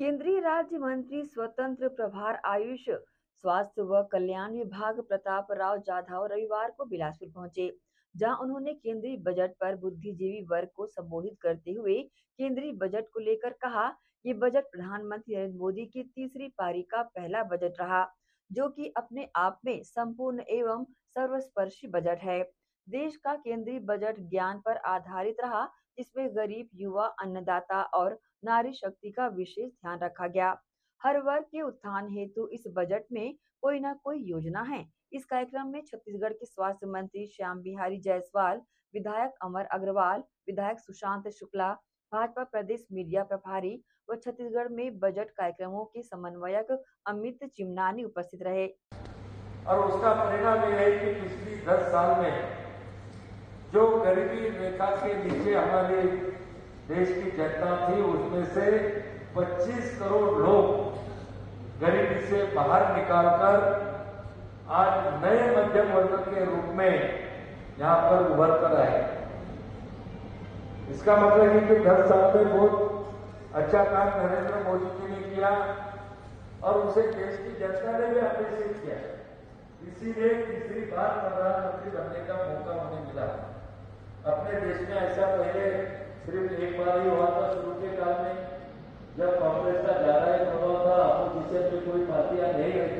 केंद्रीय राज्य मंत्री स्वतंत्र प्रभार, आयुष, स्वास्थ्य व कल्याण विभाग प्रताप राव जाधव रविवार को बिलासपुर पहुँचे, जहाँ उन्होंने केंद्रीय बजट पर बुद्धिजीवी वर्ग को संबोधित करते हुए केंद्रीय बजट को लेकर कहा ये बजट प्रधानमंत्री नरेंद्र मोदी की तीसरी पारी का पहला बजट रहा, जो कि अपने आप में संपूर्ण एवं सर्वस्पर्शी बजट है। देश का केंद्रीय बजट ज्ञान पर आधारित रहा, जिसमें गरीब, युवा, अन्नदाता और नारी शक्ति का विशेष ध्यान रखा गया। हर वर्ग के उत्थान हेतु इस बजट में कोई न कोई योजना है। इस कार्यक्रम में छत्तीसगढ़ के स्वास्थ्य मंत्री श्याम बिहारी जायसवाल, विधायक अमर अग्रवाल, विधायक सुशांत शुक्ला, भाजपा प्रदेश मीडिया प्रभारी व छत्तीसगढ़ में बजट कार्यक्रमों के समन्वयक अमित चिमनानी उपस्थित रहे। और उसका परिणाम यह है कि पिछली दस साल में जो गरीबी रेखा के नीचे हमारे देश की जनता थी, उसमें से 25 करोड़ लोग गरीबी से बाहर निकालकर आज नए मध्यम वर्ग के रूप में यहाँ पर उभर कर आए इसका मतलब है कि दस साल में बहुत अच्छा काम नरेंद्र मोदी जी ने किया और उसे देश की जनता ने भी अप्रिशिएट किया। इसीलिए तीसरी बार प्रधानमंत्री बनने का मौका उन्हें मिला। अपने देश में ऐसा पहले सिर्फ़ एक बार ही हुआ था शुरू के काल में, जब कांग्रेस का ज़्यादा ही प्रभाव था अपोजिशन में कोई पार्टियाँ नहीं रहती तो